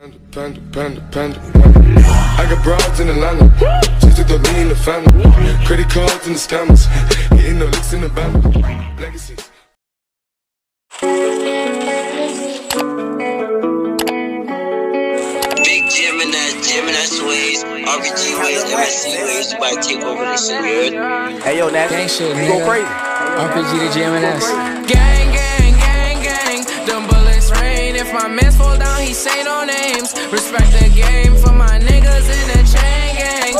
Panda, panda, panda, panda. I got broads in Atlanta. Just to throw me in the family. Credit cards and the scammers. Getting no licks in the band. Legacies. Big Gemini, Gemini Sways, RPG Ways, MSC Ways, about to take over this shit, you heard? Hey yo, Nash, Gang shit, you go nigga. crazy. RPG to GMNS. Gang, gang, gang, gang. Them bullets rain. If my mans fall down, he say no names. Respect the game for my niggas in the chain gang.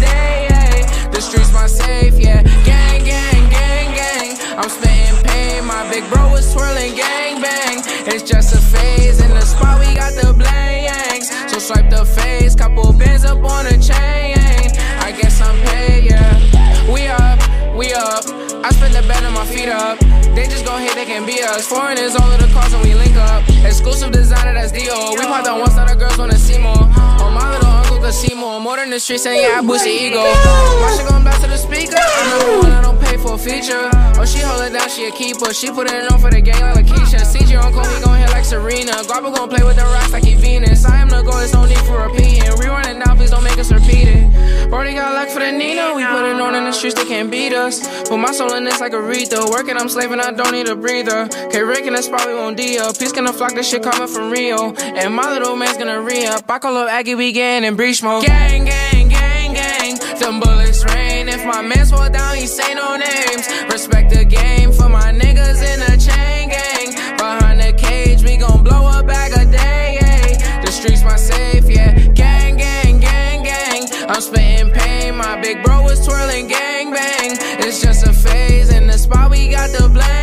Day. The streets my safe, yeah. Gang, gang, gang, gang. I'm spitting pain. My big bro swirling gang bang. It's just a phase. In the spot, we got the. So swipe the face. Couple bands up on the chain. I spend the bed on my feet up. They just gon' hit, they can be us. Foreigners all of the cars and we link up. Exclusive designer, that's Dio. We pop that one side, the girls wanna see more. Oh, my little uncle can see more. More than the streets, and yeah, I boost the ego. My shit gon' blast to the speaker. I'm one, I don't pay for a feature. Oh, she hold it down, she a keeper. She put it on for the gang like Lakeisha. CG uncle, he gon' hit like Serena. Garba gon' play with the rocks like he Venus. I am the goal, there's no need for repeating. Rerun it now, please don't make us repeat it. Brody got luck for the Nina. We put Born in the streets, they can't beat us. Put my soul in this like Aretha. Working, I'm slaving, I don't need a breather. K Rankin, that's probably won't D up. Peace gonna flock, this shit coming from Rio. And my little man's gonna re up. I call up Aggie, we getting in breach mode. Gang, gang, gang, gang. Them bullets rain. If my man's fall down, he say no names. Respect the game for my niggas in the chain gang. Behind the cage, we gon' blow a bag a day. The streets my safe, yeah. Gang, gang, gang, gang. I'm spitting my big bro was twirling gang bang. It's just a phase, in the spot we got the blame.